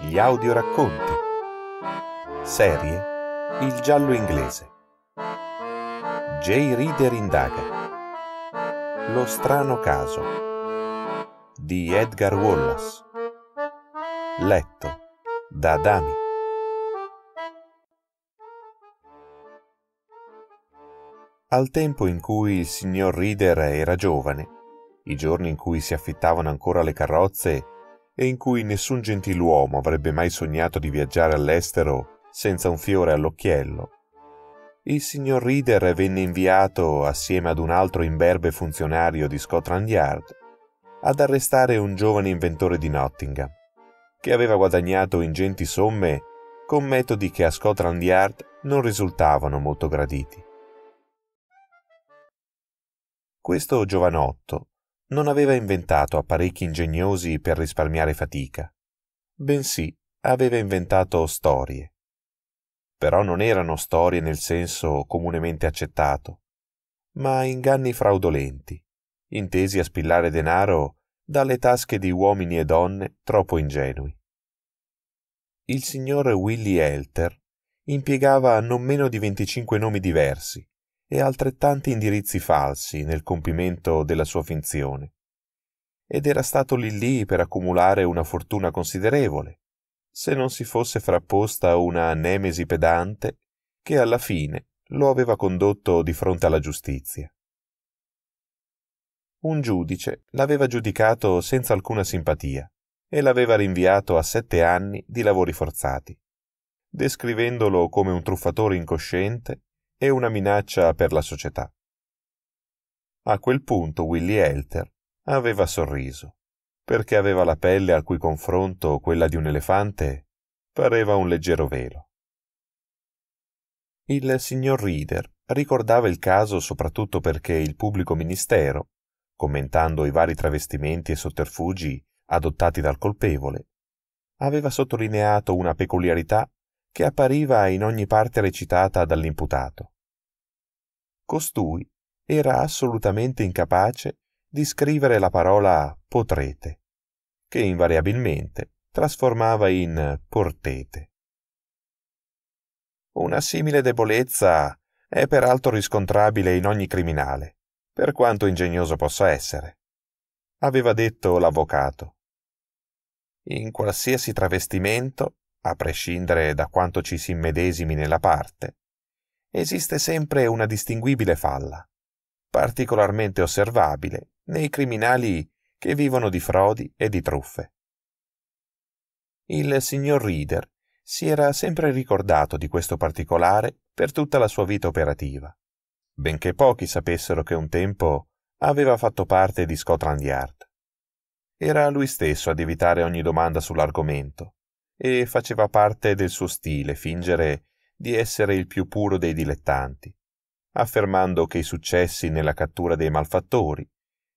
Gli audioracconti. Serie Il giallo inglese. J. Reader indaga. Lo strano caso di Edgar Wallace. Letto da Dami. Al tempo in cui il signor Reader era giovane, i giorni in cui si affittavano ancora le carrozze e in cui nessun gentiluomo avrebbe mai sognato di viaggiare all'estero senza un fiore all'occhiello. Il signor Reader venne inviato, assieme ad un altro imberbe funzionario di Scotland Yard, ad arrestare un giovane inventore di Nottingham, che aveva guadagnato ingenti somme con metodi che a Scotland Yard non risultavano molto graditi. Questo giovanotto non aveva inventato apparecchi ingegnosi per risparmiare fatica, bensì aveva inventato storie. Però non erano storie nel senso comunemente accettato, ma inganni fraudolenti, intesi a spillare denaro dalle tasche di uomini e donne troppo ingenui. Il signor Willy Elter impiegava non meno di 25 nomi diversi e altrettanti indirizzi falsi nel compimento della sua finzione. Ed era stato lì lì per accumulare una fortuna considerevole, se non si fosse frapposta una nemesi pedante che alla fine lo aveva condotto di fronte alla giustizia. Un giudice l'aveva giudicato senza alcuna simpatia e l'aveva rinviato a sette anni di lavori forzati, descrivendolo come un truffatore incosciente e una minaccia per la società. A quel punto Willy Elter aveva sorriso, perché aveva la pelle al cui confronto quella di un elefante pareva un leggero velo. Il signor Reader ricordava il caso soprattutto perché il pubblico ministero, commentando i vari travestimenti e sotterfugi adottati dal colpevole, aveva sottolineato una peculiarità che appariva in ogni parte recitata dall'imputato costui era assolutamente incapace di scrivere la parola potrete, che invariabilmente trasformava in portete. Una simile debolezza è peraltro riscontrabile in ogni criminale, per quanto ingegnoso possa essere, aveva detto l'avvocato. In qualsiasi travestimento, a prescindere da quanto ci si immedesimi nella parte, esiste sempre una distinguibile falla, particolarmente osservabile nei criminali che vivono di frodi e di truffe. Il signor Reader si era sempre ricordato di questo particolare per tutta la sua vita operativa, benché pochi sapessero che un tempo aveva fatto parte di Scotland Yard. Era lui stesso ad evitare ogni domanda sull'argomento e faceva parte del suo stile fingere di essere il più puro dei dilettanti, affermando che i successi nella cattura dei malfattori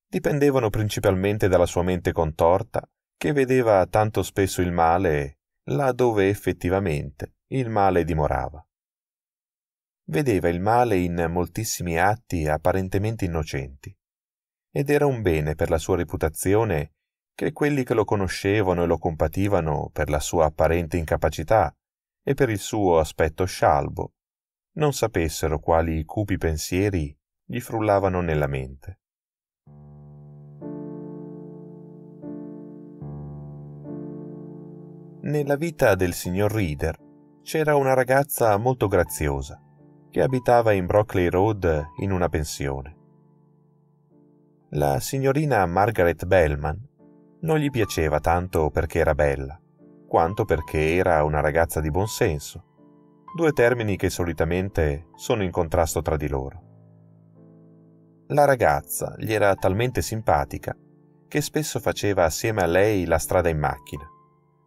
dipendevano principalmente dalla sua mente contorta che vedeva tanto spesso il male là dove effettivamente il male dimorava. Vedeva il male in moltissimi atti apparentemente innocenti, ed era un bene per la sua reputazione che quelli che lo conoscevano e lo compativano per la sua apparente incapacità e per il suo aspetto scialbo, non sapessero quali cupi pensieri gli frullavano nella mente. Nella vita del signor Reader c'era una ragazza molto graziosa che abitava in Brockley Road in una pensione. La signorina Margaret Bellman non gli piaceva tanto perché era bella, quanto perché era una ragazza di buon senso, due termini che solitamente sono in contrasto tra di loro. La ragazza gli era talmente simpatica che spesso faceva assieme a lei la strada in macchina,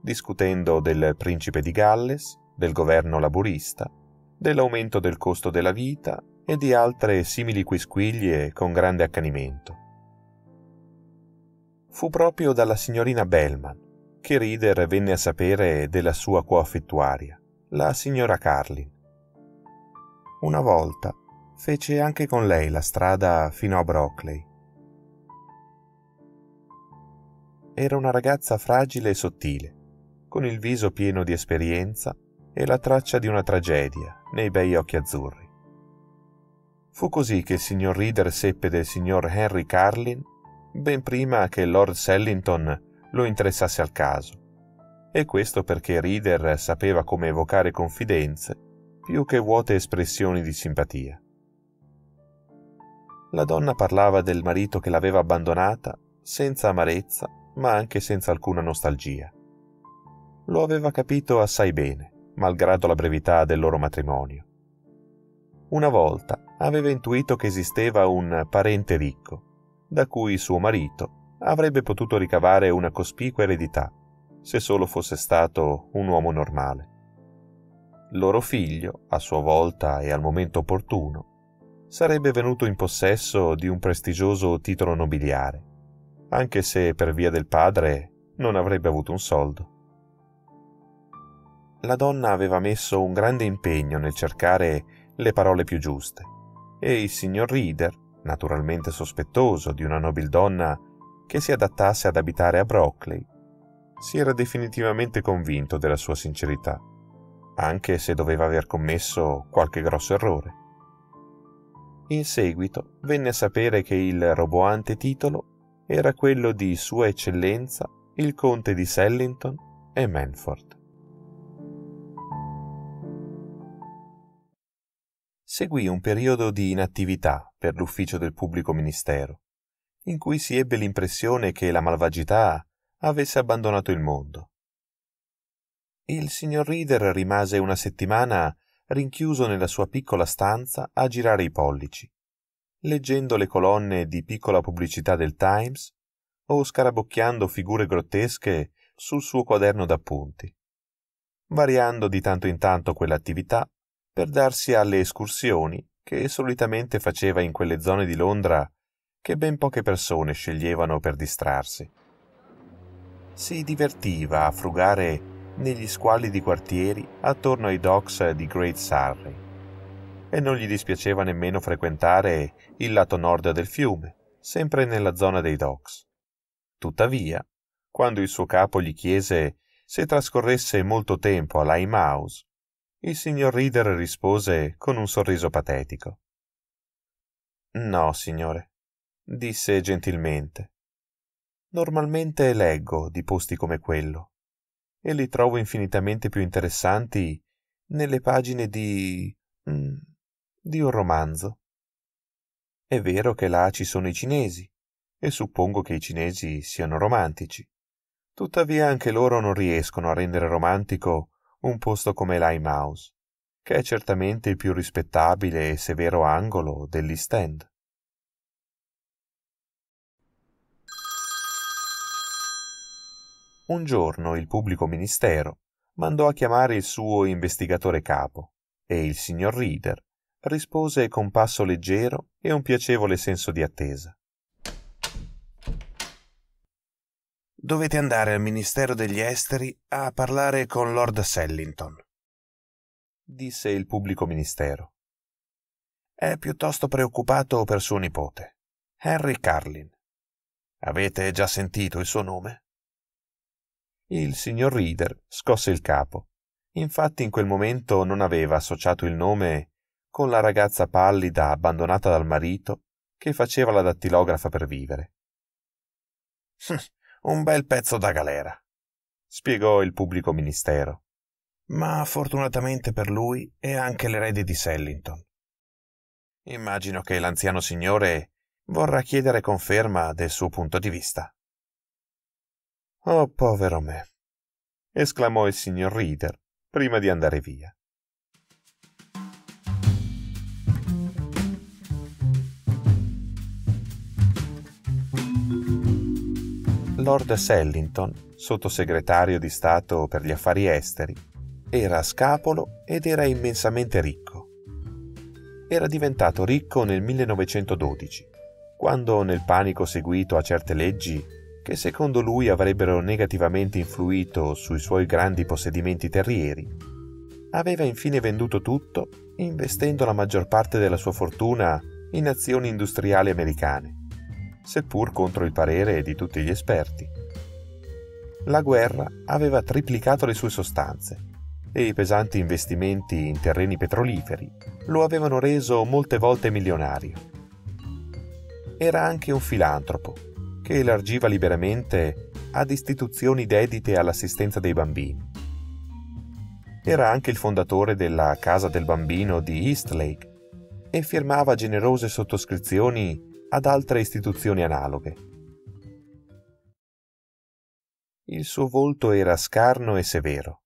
discutendo del principe di Galles, del governo laburista, dell'aumento del costo della vita e di altre simili quisquiglie con grande accanimento. Fu proprio dalla signorina Bellman che Reader venne a sapere della sua coaffettuaria, la signora Carlin. Una volta fece anche con lei la strada fino a Brockley. Era una ragazza fragile e sottile, con il viso pieno di esperienza e la traccia di una tragedia nei bei occhi azzurri. Fu così che il signor Reader seppe del signor Henry Carlin ben prima che Lord Sellington lo interessasse al caso, e questo perché Reader sapeva come evocare confidenze più che vuote espressioni di simpatia. La donna parlava del marito che l'aveva abbandonata senza amarezza, ma anche senza alcuna nostalgia. Lo aveva capito assai bene, malgrado la brevità del loro matrimonio. Una volta aveva intuito che esisteva un parente ricco, da cui suo marito avrebbe potuto ricavare una cospicua eredità, se solo fosse stato un uomo normale. Loro figlio, a sua volta e al momento opportuno, sarebbe venuto in possesso di un prestigioso titolo nobiliare, anche se per via del padre non avrebbe avuto un soldo. La donna aveva messo un grande impegno nel cercare le parole più giuste, e il signor Reader, naturalmente sospettoso di una nobildonna che si adattasse ad abitare a Brockley, si era definitivamente convinto della sua sincerità, anche se doveva aver commesso qualche grosso errore. In seguito venne a sapere che il roboante titolo era quello di Sua Eccellenza il Conte di Sellington e Manford. seguì un periodo di inattività per l'ufficio del pubblico ministero, in cui si ebbe l'impressione che la malvagità avesse abbandonato il mondo. Il signor Reader rimase una settimana rinchiuso nella sua piccola stanza a girare i pollici, leggendo le colonne di piccola pubblicità del Times o scarabocchiando figure grottesche sul suo quaderno d'appunti, variando di tanto in tanto quell'attività per darsi alle escursioni che solitamente faceva in quelle zone di Londra che ben poche persone sceglievano per distrarsi. Si divertiva a frugare negli squalidi quartieri attorno ai docks di Great Surrey e non gli dispiaceva nemmeno frequentare il lato nord del fiume, sempre nella zona dei docks. Tuttavia, quando il suo capo gli chiese se trascorresse molto tempo a Limehouse, il signor Reader rispose con un sorriso patetico. No, signore, disse gentilmente. Normalmente leggo di posti come quello, e li trovo infinitamente più interessanti nelle pagine di. Mm, di un romanzo. È vero che là ci sono i cinesi, e suppongo che i cinesi siano romantici. Tuttavia anche loro non riescono a rendere romantico un posto come Limehouse, che è certamente il più rispettabile e severo angolo dell'East End. Un giorno il pubblico ministero mandò a chiamare il suo investigatore capo e il signor Reader rispose con passo leggero e un piacevole senso di attesa. Dovete andare al Ministero degli Esteri a parlare con Lord Sellington, disse il pubblico ministero. È piuttosto preoccupato per suo nipote, Henry Carlin. Avete già sentito il suo nome? Il signor Reader scosse il capo. Infatti in quel momento non aveva associato il nome con la ragazza pallida abbandonata dal marito che faceva la dattilografa per vivere. un bel pezzo da galera, spiegò il pubblico ministero. Ma fortunatamente per lui è anche l'erede di Sellington. Immagino che l'anziano signore vorrà chiedere conferma del suo punto di vista. Oh, povero me, esclamò il signor Reader prima di andare via. Lord Sellington, sottosegretario di Stato per gli affari esteri, era scapolo ed era immensamente ricco. Era diventato ricco nel 1912, quando nel panico seguito a certe leggi che secondo lui avrebbero negativamente influito sui suoi grandi possedimenti terrieri, aveva infine venduto tutto, investendo la maggior parte della sua fortuna in azioni industriali americane, seppur contro il parere di tutti gli esperti. La guerra aveva triplicato le sue sostanze e i pesanti investimenti in terreni petroliferi lo avevano reso molte volte milionario. Era anche un filantropo che elargiva liberamente ad istituzioni dedite all'assistenza dei bambini. Era anche il fondatore della Casa del Bambino di Eastlake e firmava generose sottoscrizioni ad altre istituzioni analoghe. Il suo volto era scarno e severo,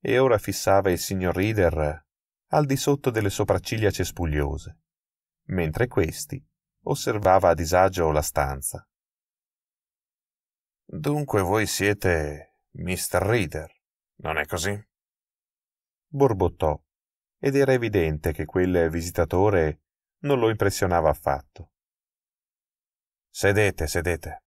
e ora fissava il signor Reader al di sotto delle sopracciglia cespugliose, mentre questi osservava a disagio la stanza. Dunque voi siete Mr. Reader, non è così? Borbottò, ed era evidente che quel visitatore non lo impressionava affatto. Sedete, sedete,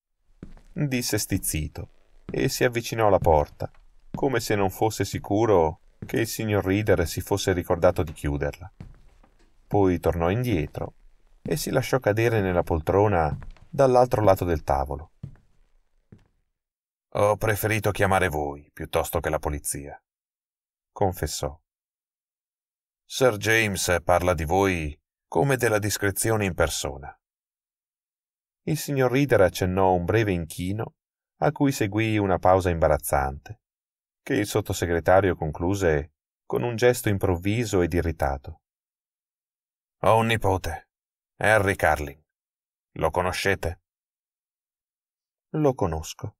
disse stizzito, e si avvicinò alla porta, come se non fosse sicuro che il signor Reader si fosse ricordato di chiuderla. Poi tornò indietro e si lasciò cadere nella poltrona dall'altro lato del tavolo. Ho preferito chiamare voi piuttosto che la polizia, confessò. Sir James parla di voi come della discrezione in persona. Il signor Reader accennò un breve inchino, a cui seguì una pausa imbarazzante, che il sottosegretario concluse con un gesto improvviso ed irritato. Ho un nipote, Harry Carling. Lo conoscete? Lo conosco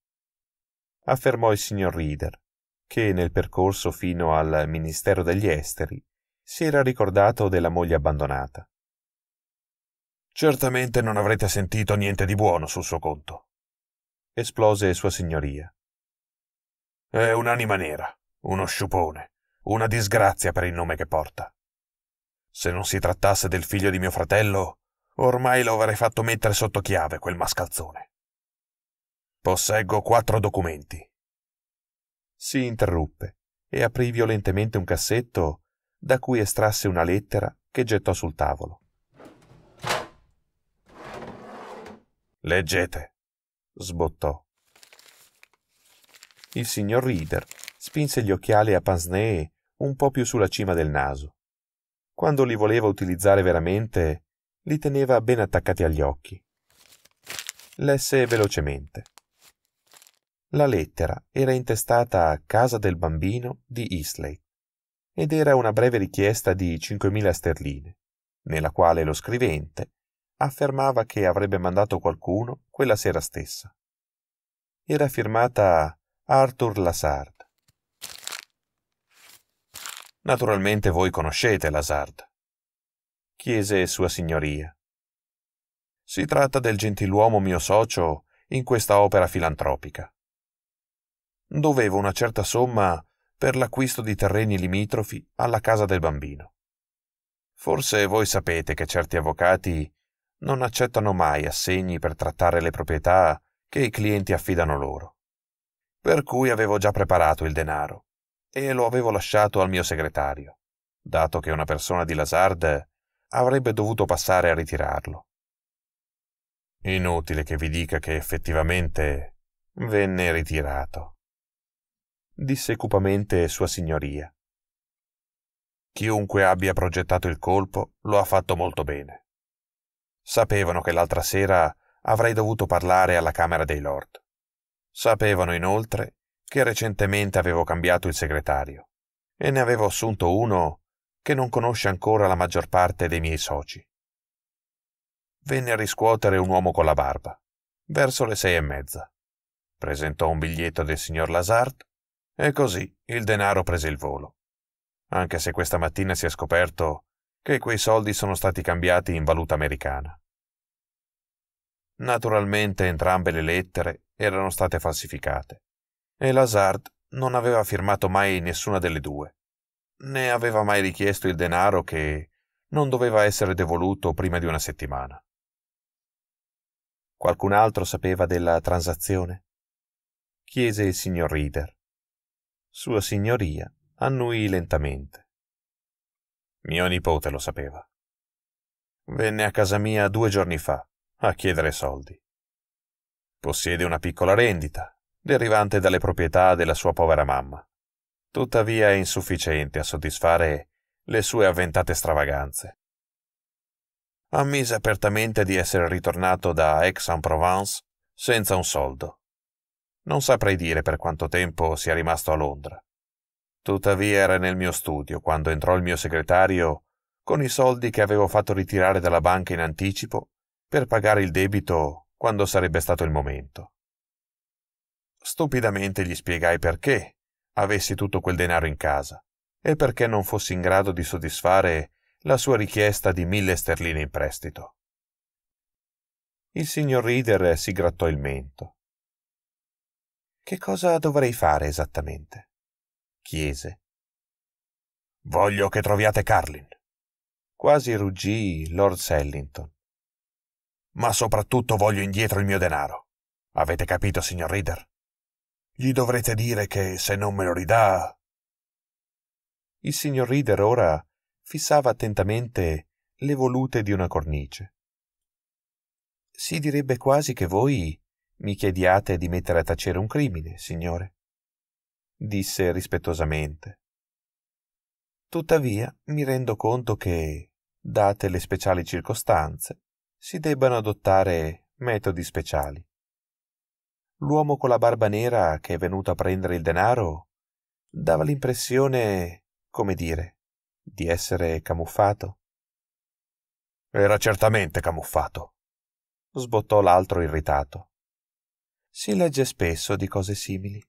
affermò il signor Reader, che nel percorso fino al Ministero degli Esteri si era ricordato della moglie abbandonata. Certamente non avrete sentito niente di buono sul suo conto, esplose Sua Signoria. È un'anima nera, uno sciupone, una disgrazia per il nome che porta. Se non si trattasse del figlio di mio fratello, ormai lo avrei fatto mettere sotto chiave quel mascalzone. Posseggo quattro documenti. Si interruppe e aprì violentemente un cassetto da cui estrasse una lettera che gettò sul tavolo. Leggete, sbottò. Il signor Reader spinse gli occhiali a pince un po' più sulla cima del naso. Quando li voleva utilizzare veramente, li teneva ben attaccati agli occhi. Lesse velocemente. La lettera era intestata a Casa del Bambino di Eastlake ed era una breve richiesta di 5.000 sterline, nella quale lo scrivente affermava che avrebbe mandato qualcuno quella sera stessa. Era firmata Arthur Lazard. Naturalmente voi conoscete Lazard, chiese Sua Signoria. Si tratta del gentiluomo mio socio in questa opera filantropica dovevo una certa somma per l'acquisto di terreni limitrofi alla casa del bambino. Forse voi sapete che certi avvocati non accettano mai assegni per trattare le proprietà che i clienti affidano loro. Per cui avevo già preparato il denaro e lo avevo lasciato al mio segretario, dato che una persona di Lazard avrebbe dovuto passare a ritirarlo. Inutile che vi dica che effettivamente venne ritirato disse cupamente Sua Signoria. Chiunque abbia progettato il colpo lo ha fatto molto bene. Sapevano che l'altra sera avrei dovuto parlare alla Camera dei Lord. Sapevano inoltre che recentemente avevo cambiato il segretario e ne avevo assunto uno che non conosce ancora la maggior parte dei miei soci. Venne a riscuotere un uomo con la barba, verso le sei e mezza. Presentò un biglietto del signor Lazard e così il denaro prese il volo. Anche se questa mattina si è scoperto che quei soldi sono stati cambiati in valuta americana. Naturalmente entrambe le lettere erano state falsificate e Lazard non aveva firmato mai nessuna delle due, né aveva mai richiesto il denaro che non doveva essere devoluto prima di una settimana. Qualcun altro sapeva della transazione? chiese il signor Reader. Sua Signoria annuì lentamente. Mio nipote lo sapeva. Venne a casa mia due giorni fa a chiedere soldi. Possiede una piccola rendita, derivante dalle proprietà della sua povera mamma. Tuttavia è insufficiente a soddisfare le sue avventate stravaganze. Ammise apertamente di essere ritornato da Aix-en-Provence senza un soldo. Non saprei dire per quanto tempo sia rimasto a Londra. Tuttavia era nel mio studio quando entrò il mio segretario con i soldi che avevo fatto ritirare dalla banca in anticipo per pagare il debito quando sarebbe stato il momento. Stupidamente gli spiegai perché avessi tutto quel denaro in casa e perché non fossi in grado di soddisfare la sua richiesta di mille sterline in prestito. Il signor Reader si grattò il mento. Che cosa dovrei fare esattamente? chiese. Voglio che troviate Carlin. Quasi ruggì Lord Sellington. Ma soprattutto voglio indietro il mio denaro. Avete capito, signor Reader? Gli dovrete dire che se non me lo ridà. Il signor Reader ora fissava attentamente le volute di una cornice. Si direbbe quasi che voi mi chiediate di mettere a tacere un crimine, signore, disse rispettosamente. Tuttavia mi rendo conto che, date le speciali circostanze, si debbano adottare metodi speciali. L'uomo con la barba nera che è venuto a prendere il denaro dava l'impressione, come dire, di essere camuffato. Era certamente camuffato, sbottò l'altro irritato. Si legge spesso di cose simili.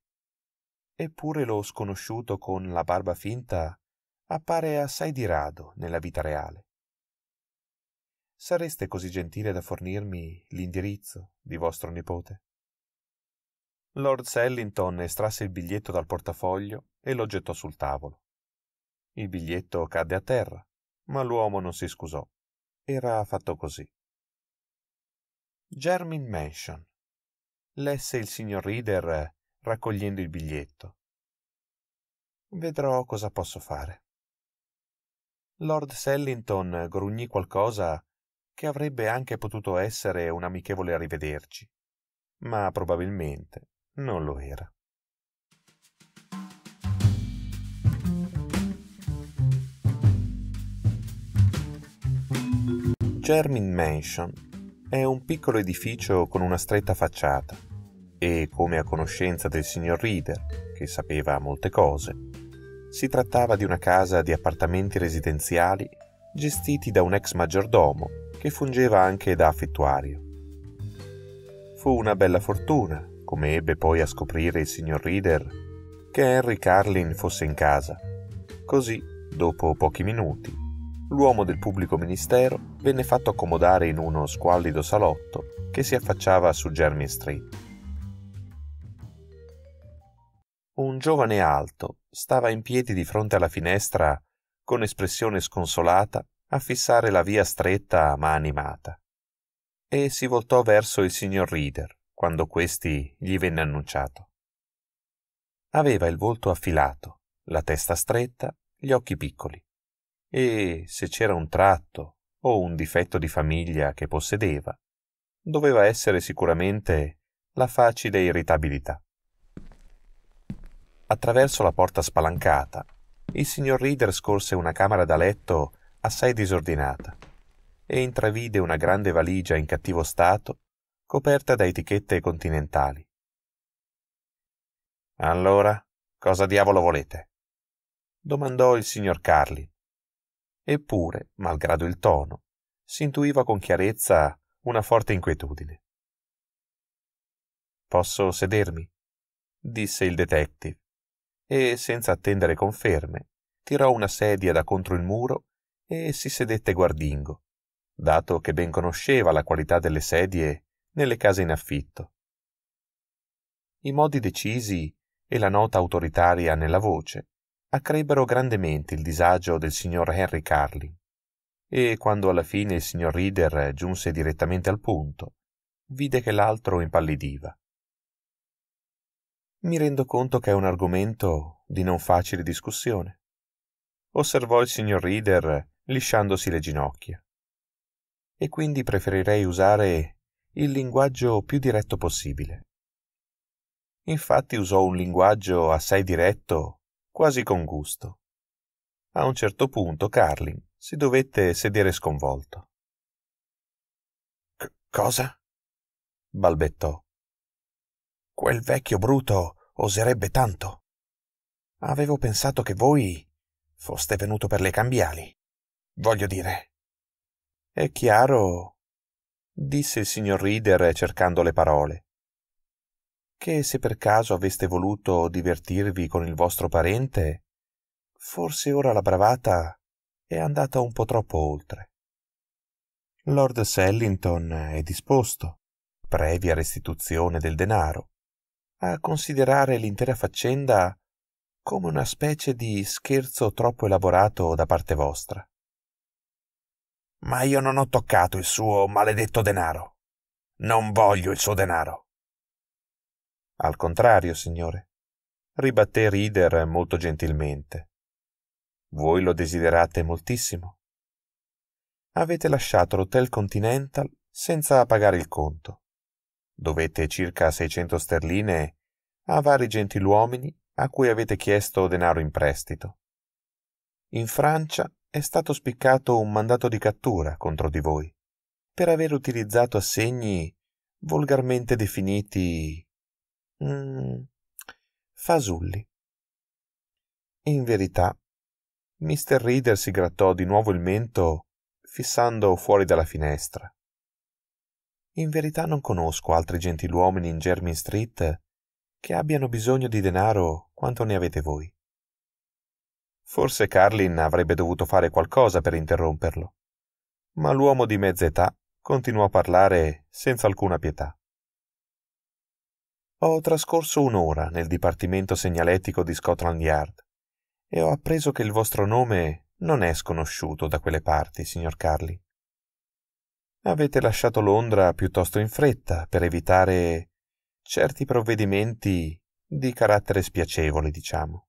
Eppure lo sconosciuto con la barba finta appare assai di rado nella vita reale. Sareste così gentile da fornirmi l'indirizzo di vostro nipote? Lord Sellington estrasse il biglietto dal portafoglio e lo gettò sul tavolo. Il biglietto cadde a terra, ma l'uomo non si scusò. Era fatto così. Germin Mansion, lesse il signor Reader raccogliendo il biglietto. Vedrò cosa posso fare. Lord Sellington grugnì qualcosa che avrebbe anche potuto essere un amichevole arrivederci, ma probabilmente non lo era. Germin Mansion è un piccolo edificio con una stretta facciata e, come a conoscenza del signor Reader, che sapeva molte cose, si trattava di una casa di appartamenti residenziali gestiti da un ex maggiordomo che fungeva anche da affittuario. Fu una bella fortuna, come ebbe poi a scoprire il signor Reader, che Henry Carlin fosse in casa. Così, dopo pochi minuti, l'uomo del pubblico ministero venne fatto accomodare in uno squallido salotto che si affacciava su Jeremy Street. Un giovane alto stava in piedi di fronte alla finestra con espressione sconsolata a fissare la via stretta ma animata. E si voltò verso il signor Reader quando questi gli venne annunciato. Aveva il volto affilato, la testa stretta, gli occhi piccoli. E se c'era un tratto o un difetto di famiglia che possedeva, doveva essere sicuramente la facile irritabilità. Attraverso la porta spalancata, il signor Reader scorse una camera da letto assai disordinata e intravide una grande valigia in cattivo stato coperta da etichette continentali. Allora, cosa diavolo volete? domandò il signor Carli. Eppure, malgrado il tono, si intuiva con chiarezza una forte inquietudine. Posso sedermi? disse il detective, e senza attendere conferme, tirò una sedia da contro il muro e si sedette guardingo, dato che ben conosceva la qualità delle sedie nelle case in affitto. I modi decisi e la nota autoritaria nella voce accrebbero grandemente il disagio del signor Henry Carlin, e quando alla fine il signor Reader giunse direttamente al punto, vide che l'altro impallidiva. Mi rendo conto che è un argomento di non facile discussione, osservò il signor Reader lisciandosi le ginocchia. E quindi preferirei usare il linguaggio più diretto possibile. Infatti usò un linguaggio assai diretto, quasi con gusto. A un certo punto Carlin si dovette sedere sconvolto. Cosa? balbettò. Quel vecchio bruto oserebbe tanto. Avevo pensato che voi foste venuto per le cambiali. Voglio dire. È chiaro, disse il signor Reader cercando le parole, che se per caso aveste voluto divertirvi con il vostro parente, forse ora la bravata è andata un po' troppo oltre. Lord Sellington è disposto, previa restituzione del denaro, a considerare l'intera faccenda come una specie di scherzo troppo elaborato da parte vostra. Ma io non ho toccato il suo maledetto denaro. Non voglio il suo denaro. Al contrario, signore, ribatté Reader molto gentilmente. Voi lo desiderate moltissimo. Avete lasciato l'Hotel Continental senza pagare il conto. Dovete circa 600 sterline a vari gentiluomini a cui avete chiesto denaro in prestito. In Francia è stato spiccato un mandato di cattura contro di voi per aver utilizzato assegni volgarmente definiti mm, fasulli. In verità, Mr. Reader si grattò di nuovo il mento fissando fuori dalla finestra. In verità non conosco altri gentiluomini in Jermyn Street che abbiano bisogno di denaro quanto ne avete voi. Forse Carlin avrebbe dovuto fare qualcosa per interromperlo, ma l'uomo di mezza età continuò a parlare senza alcuna pietà. Ho trascorso un'ora nel dipartimento segnaletico di Scotland Yard e ho appreso che il vostro nome non è sconosciuto da quelle parti, signor Carlin. Avete lasciato Londra piuttosto in fretta per evitare certi provvedimenti di carattere spiacevole, diciamo.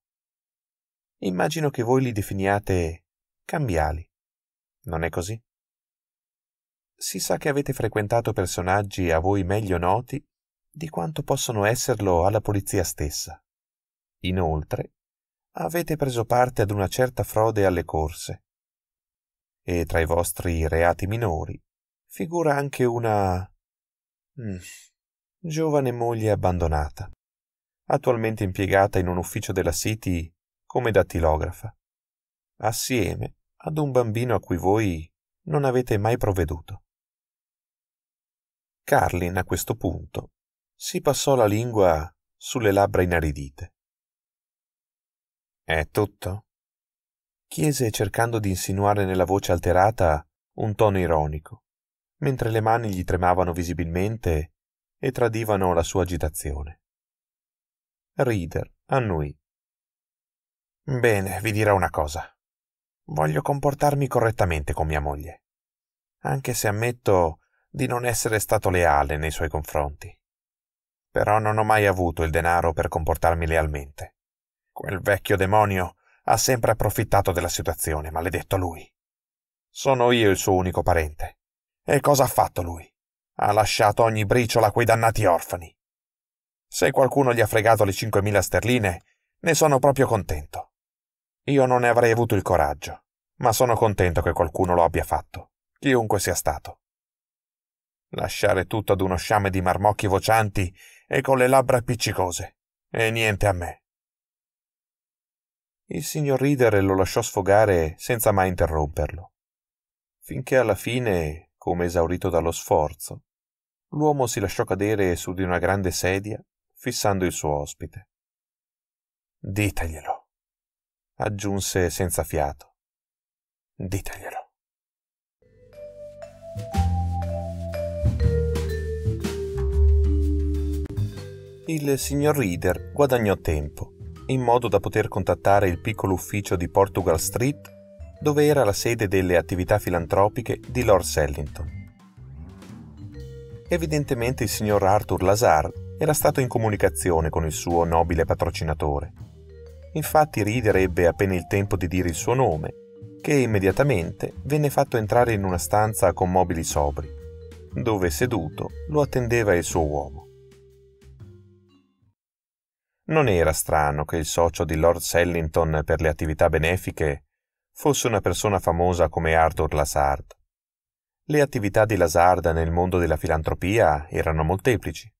Immagino che voi li definiate cambiali. Non è così? Si sa che avete frequentato personaggi a voi meglio noti di quanto possono esserlo alla polizia stessa. Inoltre, avete preso parte ad una certa frode alle corse. E tra i vostri reati minori figura anche una mm, giovane moglie abbandonata, attualmente impiegata in un ufficio della City come dattilografa, assieme ad un bambino a cui voi non avete mai provveduto. Carlin a questo punto si passò la lingua sulle labbra inaridite. È tutto? chiese cercando di insinuare nella voce alterata un tono ironico, mentre le mani gli tremavano visibilmente e tradivano la sua agitazione. Reader annui. Bene, vi dirò una cosa. Voglio comportarmi correttamente con mia moglie, anche se ammetto di non essere stato leale nei suoi confronti. Però non ho mai avuto il denaro per comportarmi lealmente. Quel vecchio demonio ha sempre approfittato della situazione, maledetto lui. Sono io il suo unico parente. E cosa ha fatto lui? Ha lasciato ogni briciola a quei dannati orfani. Se qualcuno gli ha fregato le cinquemila sterline, ne sono proprio contento. Io non ne avrei avuto il coraggio, ma sono contento che qualcuno lo abbia fatto, chiunque sia stato. Lasciare tutto ad uno sciame di marmocchi vocianti e con le labbra appiccicose, e niente a me. Il signor Reader lo lasciò sfogare senza mai interromperlo, finché alla fine come esaurito dallo sforzo, l'uomo si lasciò cadere su di una grande sedia, fissando il suo ospite. Diteglielo, aggiunse senza fiato. Diteglielo. Il signor Reader guadagnò tempo, in modo da poter contattare il piccolo ufficio di Portugal Street dove era la sede delle attività filantropiche di Lord Sellington. Evidentemente il signor Arthur Lazar era stato in comunicazione con il suo nobile patrocinatore. Infatti Reader ebbe appena il tempo di dire il suo nome, che immediatamente venne fatto entrare in una stanza con mobili sobri, dove seduto lo attendeva il suo uomo. Non era strano che il socio di Lord Sellington per le attività benefiche fosse una persona famosa come Arthur Lazard. Le attività di Lazard nel mondo della filantropia erano molteplici.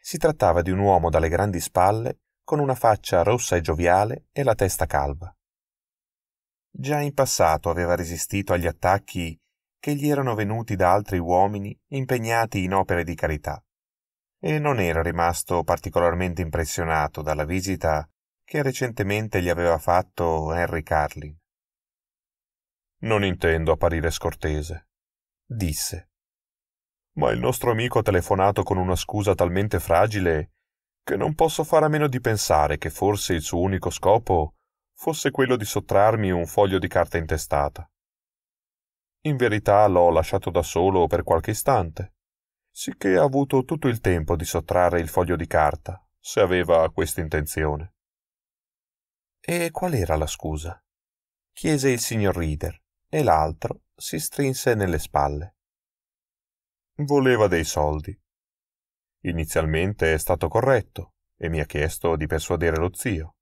Si trattava di un uomo dalle grandi spalle, con una faccia rossa e gioviale e la testa calva. Già in passato aveva resistito agli attacchi che gli erano venuti da altri uomini impegnati in opere di carità e non era rimasto particolarmente impressionato dalla visita che recentemente gli aveva fatto Henry Carlin. Non intendo apparire scortese, disse. Ma il nostro amico ha telefonato con una scusa talmente fragile che non posso fare a meno di pensare che forse il suo unico scopo fosse quello di sottrarmi un foglio di carta intestata. In verità l'ho lasciato da solo per qualche istante sicché ha avuto tutto il tempo di sottrarre il foglio di carta, se aveva questa intenzione. E qual era la scusa? chiese il signor Reader, e l'altro si strinse nelle spalle. Voleva dei soldi. Inizialmente è stato corretto e mi ha chiesto di persuadere lo zio.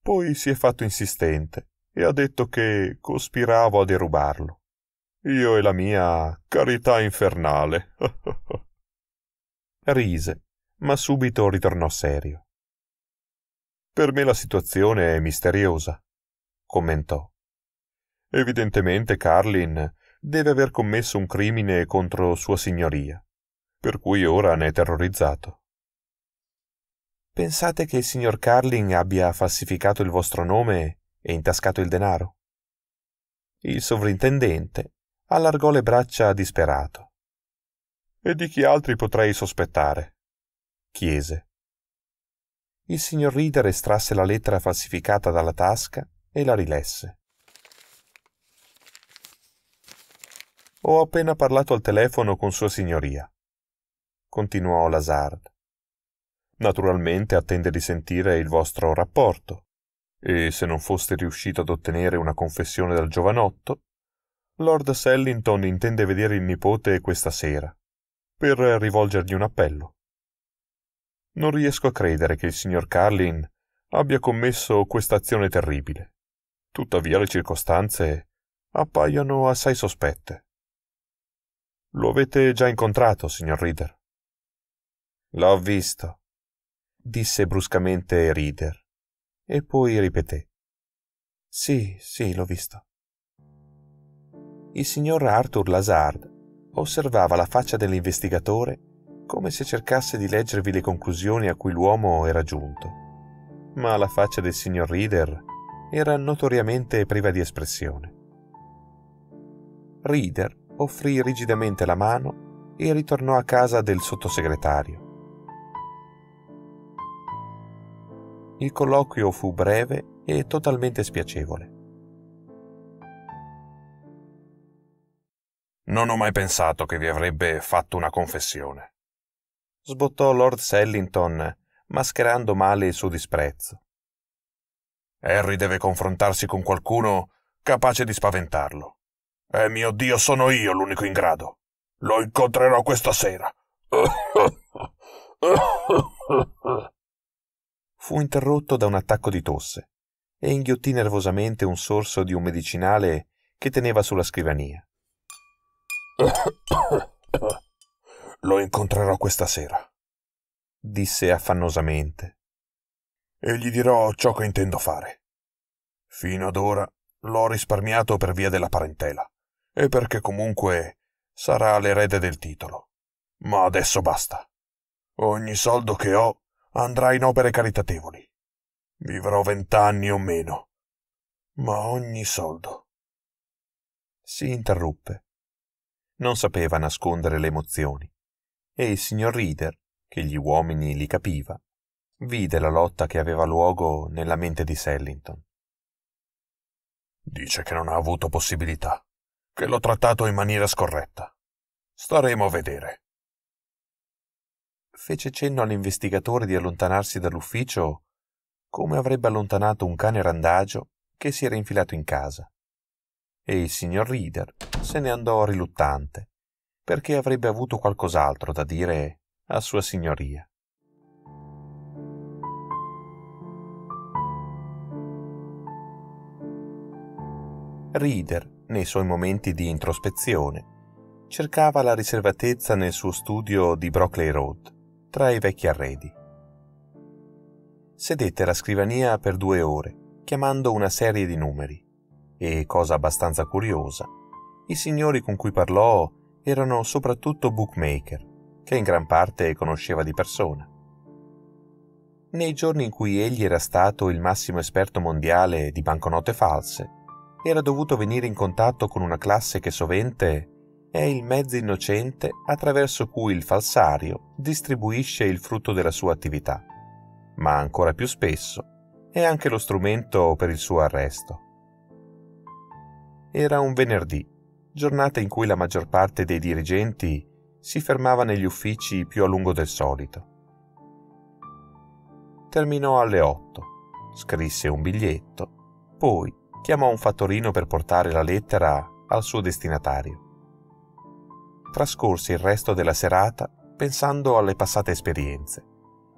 Poi si è fatto insistente e ha detto che cospiravo a derubarlo. Io e la mia carità infernale. Rise, ma subito ritornò serio. Per me la situazione è misteriosa, commentò. Evidentemente Carlin deve aver commesso un crimine contro Sua Signoria, per cui ora ne è terrorizzato. Pensate che il signor Carlin abbia falsificato il vostro nome e intascato il denaro? Il sovrintendente allargò le braccia disperato. E di chi altri potrei sospettare? chiese. Il signor Reader estrasse la lettera falsificata dalla tasca e la rilesse. Ho appena parlato al telefono con Sua Signoria, continuò Lazard. Naturalmente attende di sentire il vostro rapporto, e se non foste riuscito ad ottenere una confessione dal giovanotto, Lord Sellington intende vedere il nipote questa sera, per rivolgergli un appello. Non riesco a credere che il signor Carlin abbia commesso questa azione terribile. Tuttavia le circostanze appaiono assai sospette. Lo avete già incontrato, signor Reader? L'ho visto, disse bruscamente Reader, e poi ripeté. Sì, sì, l'ho visto il signor Arthur Lazard osservava la faccia dell'investigatore come se cercasse di leggervi le conclusioni a cui l'uomo era giunto. Ma la faccia del signor Reader era notoriamente priva di espressione. Reader offrì rigidamente la mano e ritornò a casa del sottosegretario. Il colloquio fu breve e totalmente spiacevole. Non ho mai pensato che vi avrebbe fatto una confessione. Sbottò Lord Sellington, mascherando male il suo disprezzo. Harry deve confrontarsi con qualcuno capace di spaventarlo. E mio Dio, sono io l'unico in grado. Lo incontrerò questa sera. Fu interrotto da un attacco di tosse e inghiottì nervosamente un sorso di un medicinale che teneva sulla scrivania. Lo incontrerò questa sera, disse affannosamente, e gli dirò ciò che intendo fare. Fino ad ora l'ho risparmiato per via della parentela, e perché comunque sarà l'erede del titolo. Ma adesso basta. Ogni soldo che ho andrà in opere caritatevoli. Vivrò vent'anni o meno, ma ogni soldo. Si interruppe non sapeva nascondere le emozioni, e il signor Reader, che gli uomini li capiva, vide la lotta che aveva luogo nella mente di Sellington. Dice che non ha avuto possibilità, che l'ho trattato in maniera scorretta. Staremo a vedere. fece cenno all'investigatore di allontanarsi dall'ufficio come avrebbe allontanato un cane randagio che si era infilato in casa. E il signor Reader se ne andò riluttante, perché avrebbe avuto qualcos'altro da dire a sua signoria. Reader, nei suoi momenti di introspezione, cercava la riservatezza nel suo studio di Brockley Road, tra i vecchi arredi. Sedette alla scrivania per due ore, chiamando una serie di numeri, e, cosa abbastanza curiosa, i signori con cui parlò erano soprattutto bookmaker, che in gran parte conosceva di persona. Nei giorni in cui egli era stato il massimo esperto mondiale di banconote false, era dovuto venire in contatto con una classe che sovente è il mezzo innocente attraverso cui il falsario distribuisce il frutto della sua attività, ma ancora più spesso è anche lo strumento per il suo arresto. Era un venerdì, giornata in cui la maggior parte dei dirigenti si fermava negli uffici più a lungo del solito. Terminò alle otto, scrisse un biglietto, poi chiamò un fattorino per portare la lettera al suo destinatario. Trascorse il resto della serata pensando alle passate esperienze,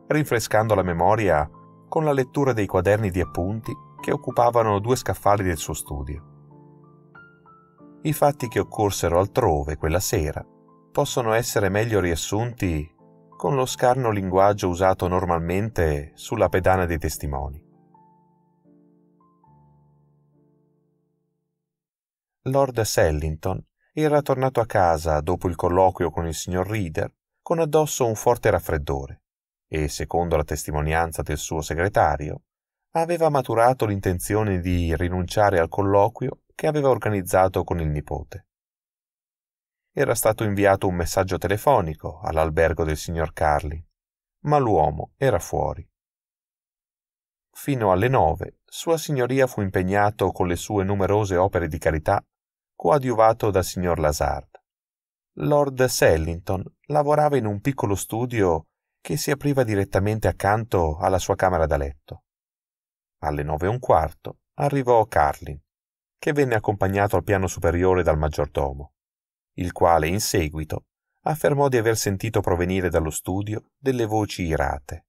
rinfrescando la memoria con la lettura dei quaderni di appunti che occupavano due scaffali del suo studio. I fatti che occorsero altrove quella sera possono essere meglio riassunti con lo scarno linguaggio usato normalmente sulla pedana dei testimoni. Lord Sellington era tornato a casa dopo il colloquio con il signor Reader con addosso un forte raffreddore e, secondo la testimonianza del suo segretario, aveva maturato l'intenzione di rinunciare al colloquio che aveva organizzato con il nipote. Era stato inviato un messaggio telefonico all'albergo del signor Carli, ma l'uomo era fuori. Fino alle nove Sua Signoria fu impegnato con le sue numerose opere di carità coadiuvato dal signor Lazard. Lord Sellington lavorava in un piccolo studio che si apriva direttamente accanto alla sua camera da letto. Alle nove e un quarto arrivò Carlin, che venne accompagnato al piano superiore dal maggiordomo, il quale in seguito affermò di aver sentito provenire dallo studio delle voci irate.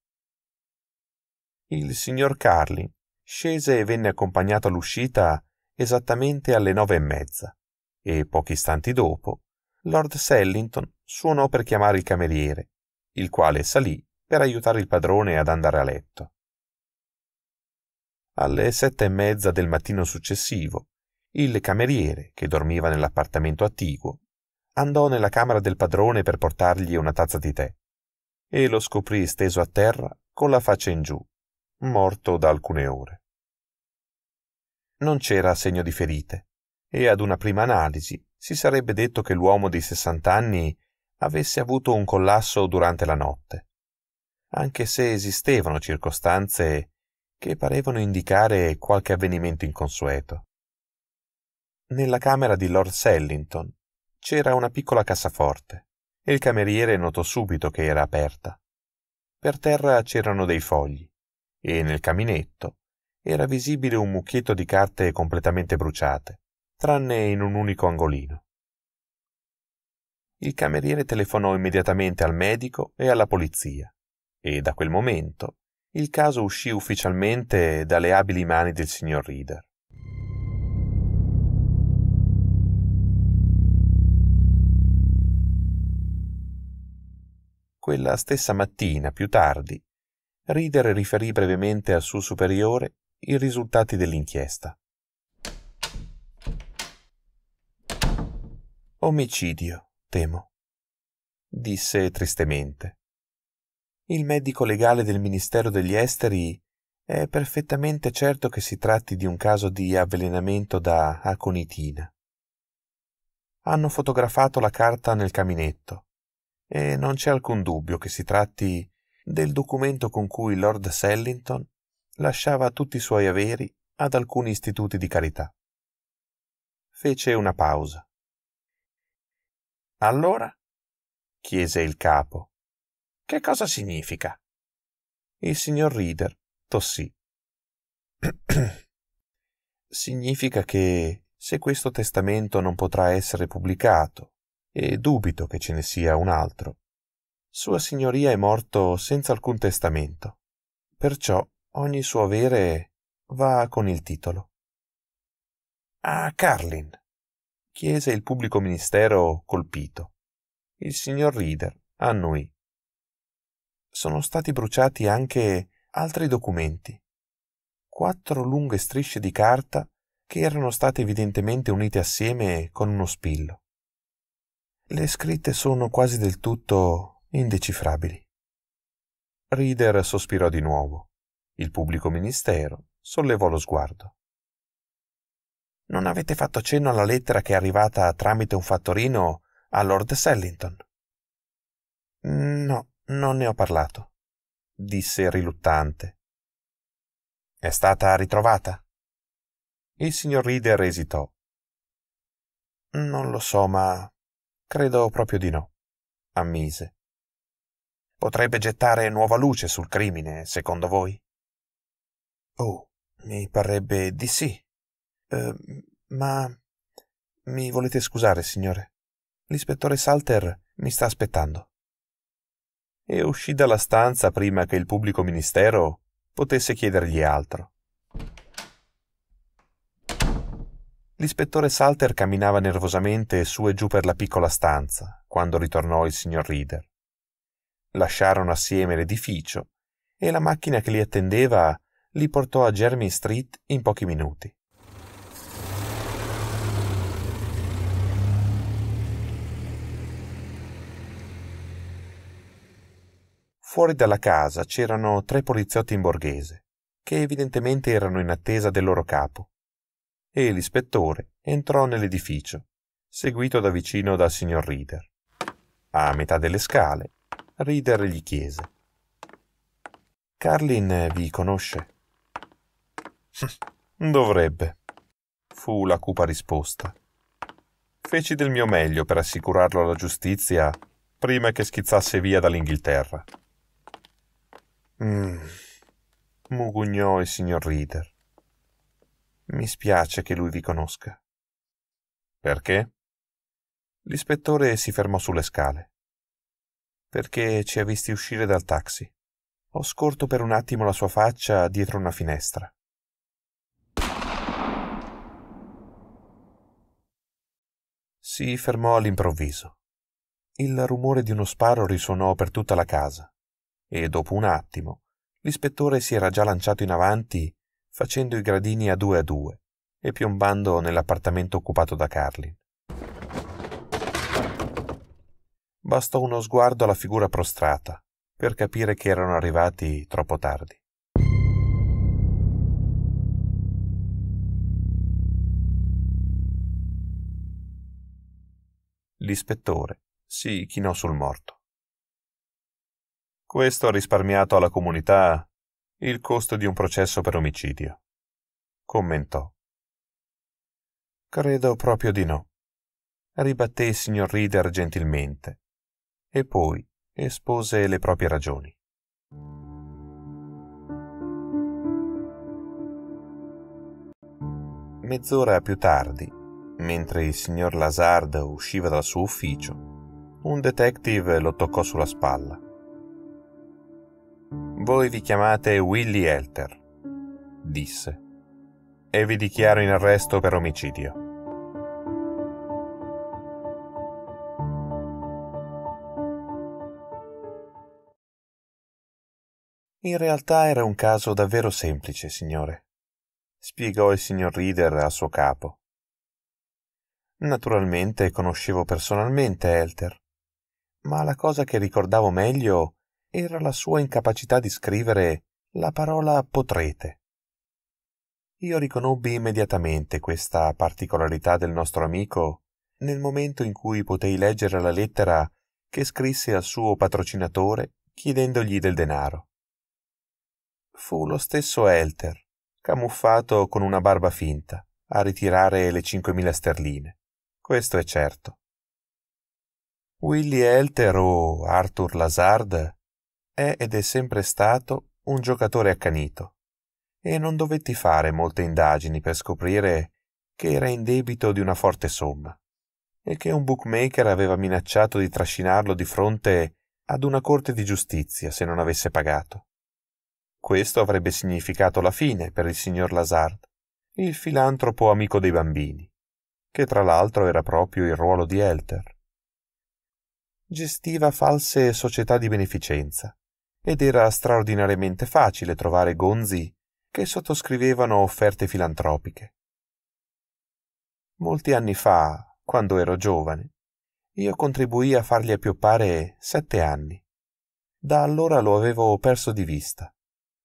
Il signor Carlin scese e venne accompagnato all'uscita esattamente alle nove e mezza e pochi istanti dopo Lord Sellington suonò per chiamare il cameriere, il quale salì per aiutare il padrone ad andare a letto. Alle sette e mezza del mattino successivo, il cameriere, che dormiva nell'appartamento attiguo, andò nella camera del padrone per portargli una tazza di tè e lo scoprì steso a terra con la faccia in giù, morto da alcune ore. Non c'era segno di ferite, e ad una prima analisi si sarebbe detto che l'uomo di sessant'anni avesse avuto un collasso durante la notte, anche se esistevano circostanze che parevano indicare qualche avvenimento inconsueto. Nella camera di Lord Sellington c'era una piccola cassaforte e il cameriere notò subito che era aperta. Per terra c'erano dei fogli e nel caminetto era visibile un mucchietto di carte completamente bruciate tranne in un unico angolino. Il cameriere telefonò immediatamente al medico e alla polizia e da quel momento il caso uscì ufficialmente dalle abili mani del signor Reader. Quella stessa mattina, più tardi, Reader riferì brevemente al suo superiore i risultati dell'inchiesta. Omicidio, temo, disse tristemente. Il medico legale del Ministero degli Esteri è perfettamente certo che si tratti di un caso di avvelenamento da aconitina. Hanno fotografato la carta nel caminetto e non c'è alcun dubbio che si tratti del documento con cui Lord Sellington lasciava tutti i suoi averi ad alcuni istituti di carità. Fece una pausa. Allora? chiese il capo. Che cosa significa? Il signor Reader tossì. significa che se questo testamento non potrà essere pubblicato, e dubito che ce ne sia un altro, Sua Signoria è morto senza alcun testamento, perciò ogni suo avere va con il titolo. Ah, Carlin, chiese il pubblico ministero colpito. Il signor Reader annui. Sono stati bruciati anche altri documenti. Quattro lunghe strisce di carta che erano state evidentemente unite assieme con uno spillo. Le scritte sono quasi del tutto indecifrabili. Reader sospirò di nuovo. Il pubblico ministero sollevò lo sguardo. Non avete fatto cenno alla lettera che è arrivata tramite un fattorino a Lord Sellington? No, non ne ho parlato, disse riluttante. È stata ritrovata? Il signor Reader esitò. Non lo so, ma credo proprio di no, ammise. Potrebbe gettare nuova luce sul crimine, secondo voi? Oh, mi parrebbe di sì. Uh, ma mi volete scusare, signore? L'ispettore Salter mi sta aspettando. E uscì dalla stanza prima che il pubblico ministero potesse chiedergli altro. L'ispettore Salter camminava nervosamente su e giù per la piccola stanza quando ritornò il signor Reader. Lasciarono assieme l'edificio e la macchina che li attendeva li portò a Jermyn Street in pochi minuti. Fuori dalla casa c'erano tre poliziotti in borghese, che evidentemente erano in attesa del loro capo, e l'ispettore entrò nell'edificio, seguito da vicino dal signor Reader. A metà delle scale, Reader gli chiese: Carlin vi conosce? Dovrebbe, fu la cupa risposta. Feci del mio meglio per assicurarlo alla giustizia prima che schizzasse via dall'Inghilterra. Mm. mugugnò il signor Reader. Mi spiace che lui vi conosca. Perché? L'ispettore si fermò sulle scale. Perché ci ha visti uscire dal taxi. Ho scorto per un attimo la sua faccia dietro una finestra. Si fermò all'improvviso. Il rumore di uno sparo risuonò per tutta la casa e dopo un attimo l'ispettore si era già lanciato in avanti facendo i gradini a due a due e piombando nell'appartamento occupato da Carlin. Bastò uno sguardo alla figura prostrata per capire che erano arrivati troppo tardi. L'ispettore si chinò sul morto. Questo ha risparmiato alla comunità il costo di un processo per omicidio, commentò. Credo proprio di no, ribatté il signor Reader gentilmente, e poi espose le proprie ragioni. Mezz'ora più tardi, mentre il signor Lazard usciva dal suo ufficio, un detective lo toccò sulla spalla. Voi vi chiamate Willy Elter, disse, e vi dichiaro in arresto per omicidio. In realtà era un caso davvero semplice, signore, spiegò il signor Reader al suo capo. Naturalmente conoscevo personalmente Elter, ma la cosa che ricordavo meglio era la sua incapacità di scrivere la parola potrete. Io riconobbi immediatamente questa particolarità del nostro amico nel momento in cui potei leggere la lettera che scrisse al suo patrocinatore chiedendogli del denaro. Fu lo stesso Elter, camuffato con una barba finta, a ritirare le cinquemila sterline. Questo è certo. Willy Elter o Arthur Lazard è ed è sempre stato un giocatore accanito e non dovetti fare molte indagini per scoprire che era in debito di una forte somma e che un bookmaker aveva minacciato di trascinarlo di fronte ad una corte di giustizia se non avesse pagato. Questo avrebbe significato la fine per il signor Lazard, il filantropo amico dei bambini, che tra l'altro era proprio il ruolo di Elter. Gestiva false società di beneficenza ed era straordinariamente facile trovare gonzi che sottoscrivevano offerte filantropiche. Molti anni fa, quando ero giovane, io contribuii a fargli appioppare sette anni. Da allora lo avevo perso di vista,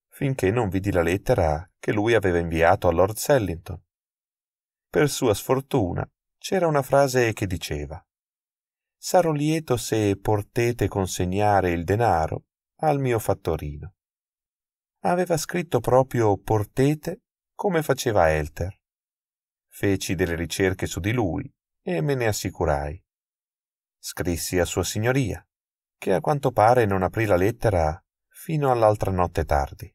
finché non vidi la lettera che lui aveva inviato a Lord Sellington. Per sua sfortuna c'era una frase che diceva Sarò lieto se portete consegnare il denaro al mio fattorino. Aveva scritto proprio portete come faceva Elter. Feci delle ricerche su di lui e me ne assicurai. Scrissi a Sua Signoria, che a quanto pare non aprì la lettera fino all'altra notte tardi.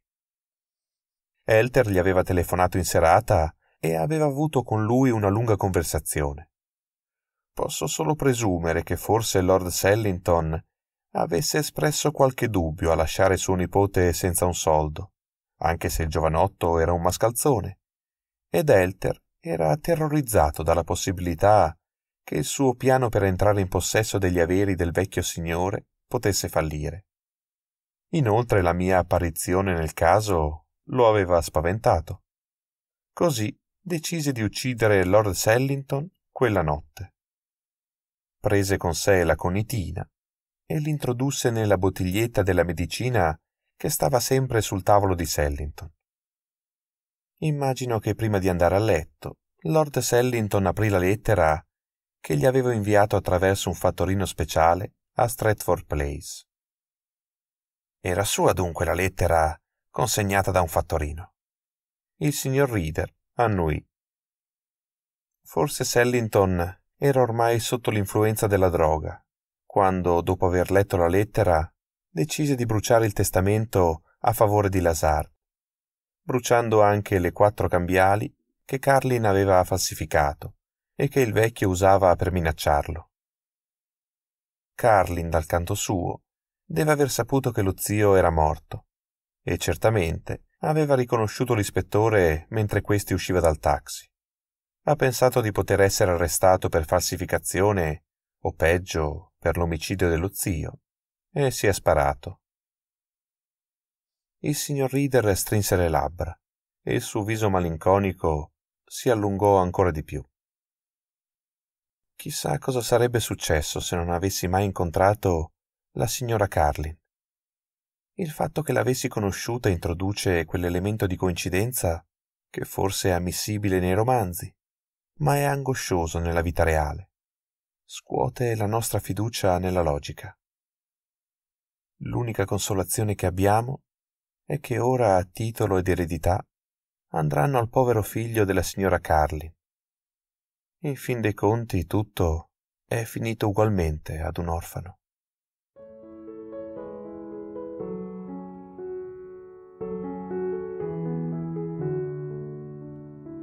Elter gli aveva telefonato in serata e aveva avuto con lui una lunga conversazione. Posso solo presumere che forse Lord Sellington avesse espresso qualche dubbio a lasciare suo nipote senza un soldo, anche se il giovanotto era un mascalzone, ed Elter era terrorizzato dalla possibilità che il suo piano per entrare in possesso degli averi del vecchio signore potesse fallire. Inoltre la mia apparizione nel caso lo aveva spaventato. Così decise di uccidere Lord Sellington quella notte. Prese con sé la conitina e l'introdusse nella bottiglietta della medicina che stava sempre sul tavolo di Sellington. Immagino che prima di andare a letto, Lord Sellington aprì la lettera che gli avevo inviato attraverso un fattorino speciale a Stratford Place. Era sua dunque la lettera consegnata da un fattorino. Il signor Reader annui. Forse Sellington era ormai sotto l'influenza della droga, quando, dopo aver letto la lettera, decise di bruciare il testamento a favore di Lazar, bruciando anche le quattro cambiali che Carlin aveva falsificato e che il vecchio usava per minacciarlo. Carlin, dal canto suo, deve aver saputo che lo zio era morto, e certamente aveva riconosciuto l'ispettore mentre questi usciva dal taxi. Ha pensato di poter essere arrestato per falsificazione o peggio per l'omicidio dello zio e si è sparato. Il signor Reader strinse le labbra e il suo viso malinconico si allungò ancora di più. Chissà cosa sarebbe successo se non avessi mai incontrato la signora Carlin. Il fatto che l'avessi conosciuta introduce quell'elemento di coincidenza che forse è ammissibile nei romanzi, ma è angoscioso nella vita reale. Scuote la nostra fiducia nella logica. L'unica consolazione che abbiamo è che ora titolo ed eredità andranno al povero figlio della signora Carlin, in fin dei conti tutto è finito ugualmente ad un orfano.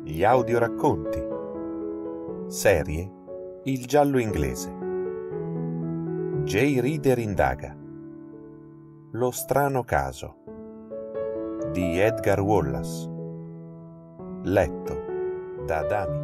Gli audioracconti. Serie Il giallo inglese. J. Reader indaga. Lo strano caso di Edgar Wallace. Letto da Dami.